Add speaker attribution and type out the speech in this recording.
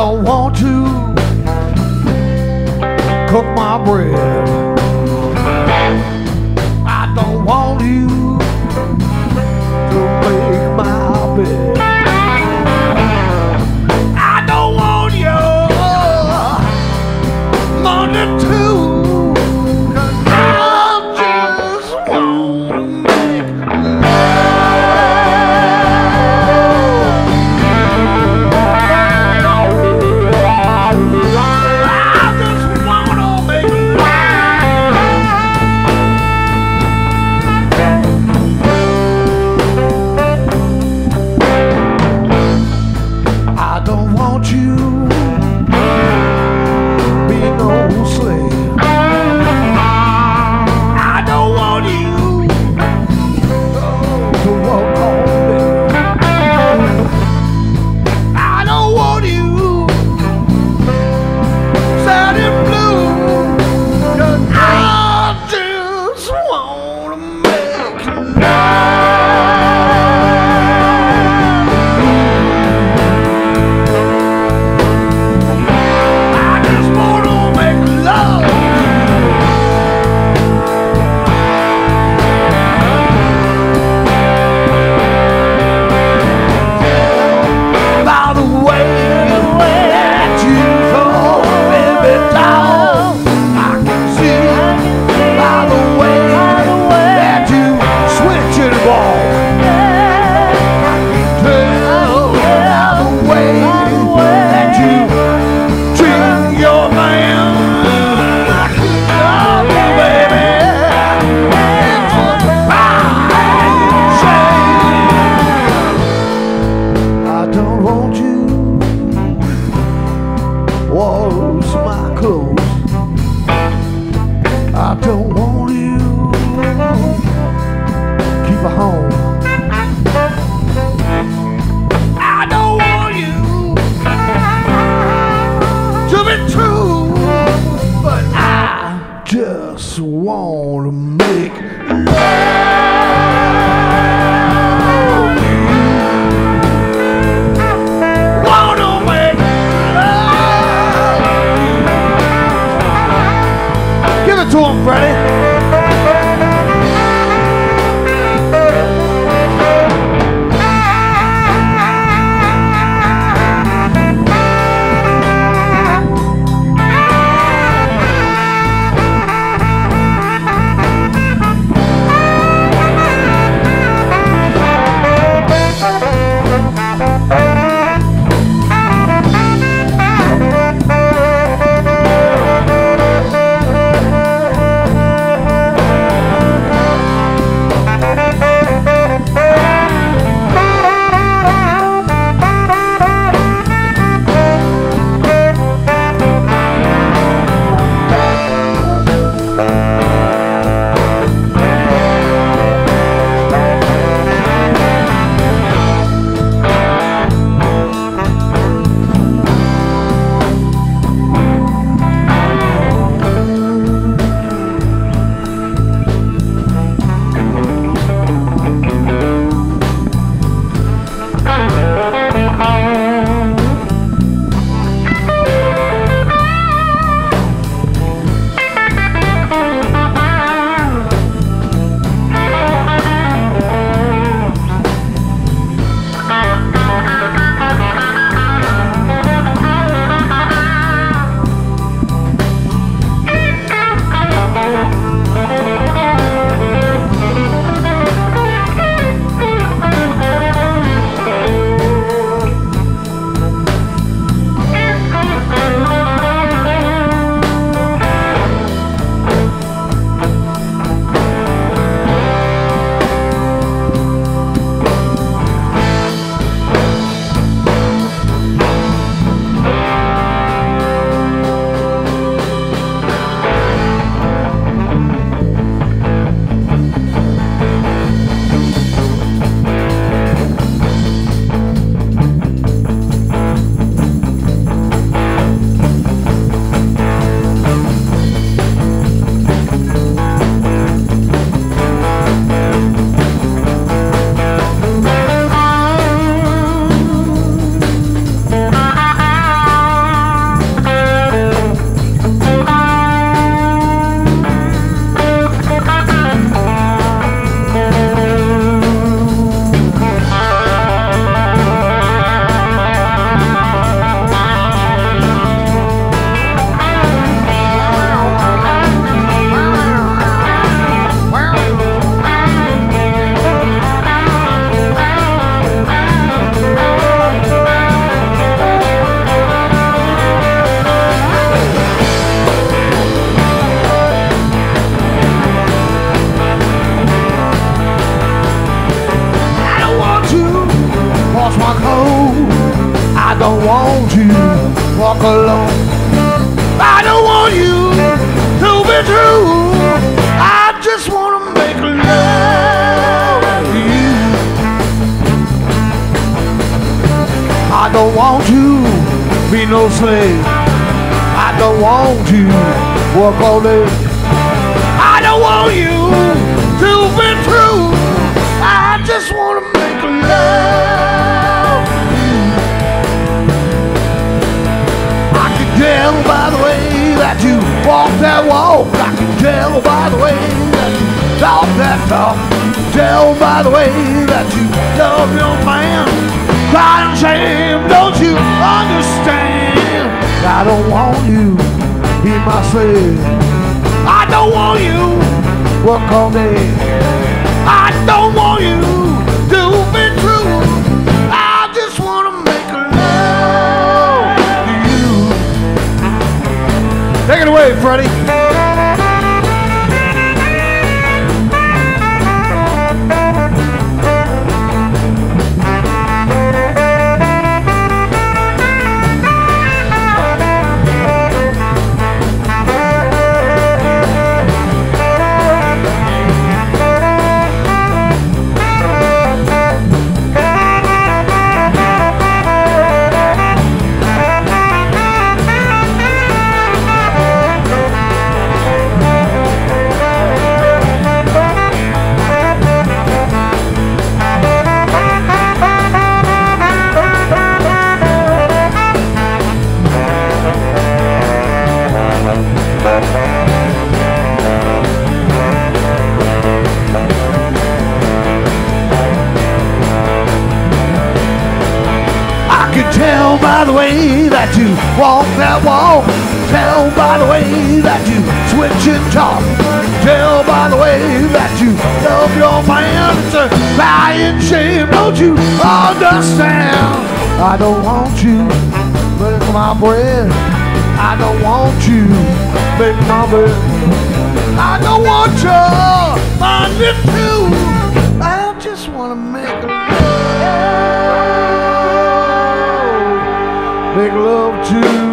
Speaker 1: don't want to cook my bread. Wanna was my clothes. I don't want you. Keep it home. I don't want you to be true, but I just want. Ready? No slave. I don't want to work all day. I don't want you to be true. I just want to make love you. I can tell by the way that you walk that walk. I can tell by the way that you talk that talk. Tell by the way that you love your man. Crying shame, don't you understand? I don't want you, be my slave. I don't want you, work all day. I don't want you tell by the way that you walk that walk. Tell by the way that you switch and talk. Tell by the way that you love your man. It's a crying shame, don't you understand? I don't want you, make my bread. I don't want you, my bed. I don't want you, mind it too. I just wanna make love, make love to